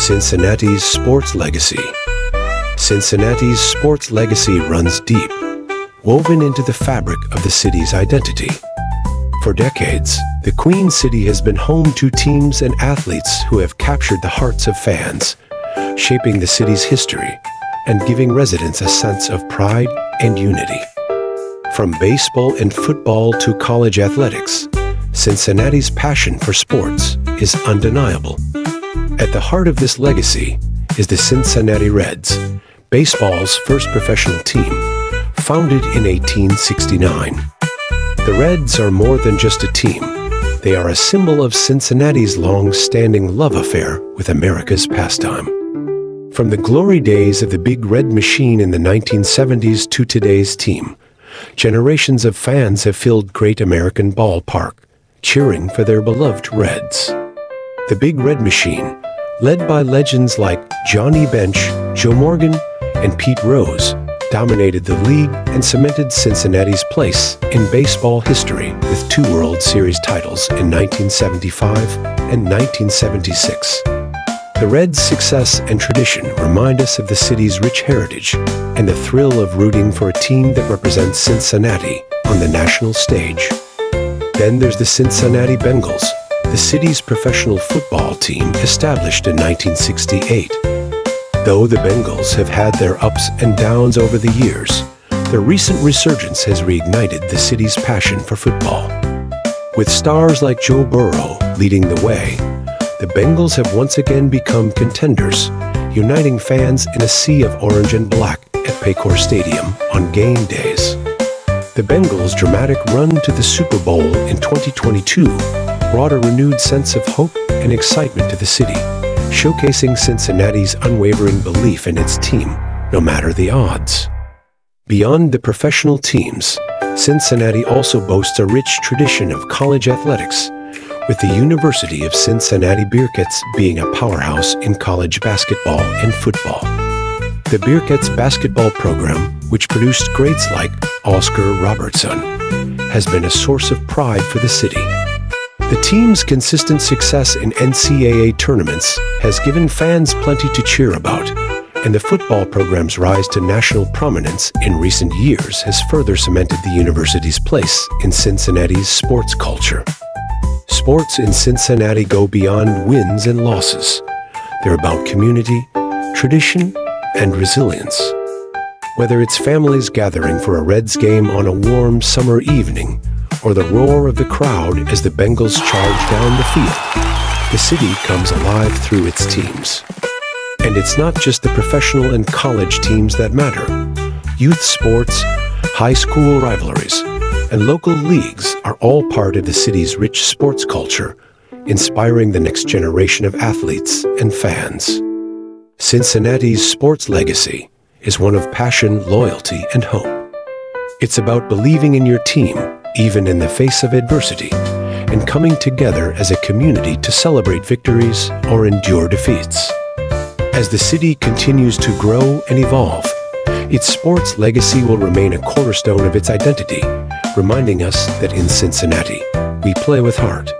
Cincinnati's sports legacy. Cincinnati's sports legacy runs deep, woven into the fabric of the city's identity. For decades, the Queen City has been home to teams and athletes who have captured the hearts of fans, shaping the city's history and giving residents a sense of pride and unity. From baseball and football to college athletics, Cincinnati's passion for sports is undeniable. At the heart of this legacy is the Cincinnati Reds, baseball's first professional team, founded in 1869. The Reds are more than just a team. They are a symbol of Cincinnati's long-standing love affair with America's pastime. From the glory days of the Big Red Machine in the 1970s to today's team, generations of fans have filled Great American Ballpark, cheering for their beloved Reds. The Big Red Machine, led by legends like Johnny Bench, Joe Morgan, and Pete Rose dominated the league and cemented Cincinnati's place in baseball history with two World Series titles in 1975 and 1976. The Reds' success and tradition remind us of the city's rich heritage and the thrill of rooting for a team that represents Cincinnati on the national stage. Then there's the Cincinnati Bengals, the city's professional football team established in 1968. Though the Bengals have had their ups and downs over the years, their recent resurgence has reignited the city's passion for football. With stars like Joe Burrow leading the way, the Bengals have once again become contenders, uniting fans in a sea of orange and black at Paycor Stadium on game days. The Bengals' dramatic run to the Super Bowl in 2022 brought a renewed sense of hope and excitement to the city showcasing Cincinnati's unwavering belief in its team, no matter the odds. Beyond the professional teams, Cincinnati also boasts a rich tradition of college athletics, with the University of Cincinnati Bearcats being a powerhouse in college basketball and football. The Bearcats basketball program, which produced greats like Oscar Robertson, has been a source of pride for the city the team's consistent success in NCAA tournaments has given fans plenty to cheer about, and the football program's rise to national prominence in recent years has further cemented the university's place in Cincinnati's sports culture. Sports in Cincinnati go beyond wins and losses. They're about community, tradition, and resilience. Whether it's families gathering for a Reds game on a warm summer evening or the roar of the crowd as the Bengals charge down the field, the city comes alive through its teams. And it's not just the professional and college teams that matter. Youth sports, high school rivalries, and local leagues are all part of the city's rich sports culture, inspiring the next generation of athletes and fans. Cincinnati's sports legacy is one of passion, loyalty, and hope. It's about believing in your team even in the face of adversity, and coming together as a community to celebrate victories or endure defeats. As the city continues to grow and evolve, its sports legacy will remain a cornerstone of its identity, reminding us that in Cincinnati, we play with heart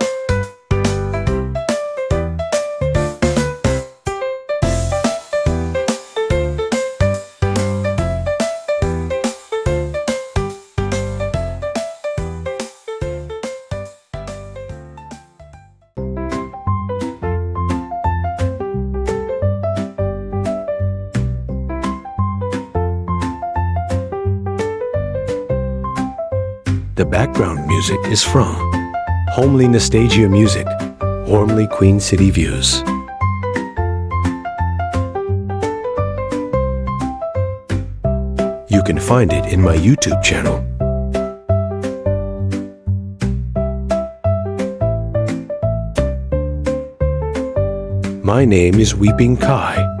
The background music is from Homely Nostalgia Music, Warmly Queen City Views. You can find it in my YouTube channel. My name is Weiping Cai.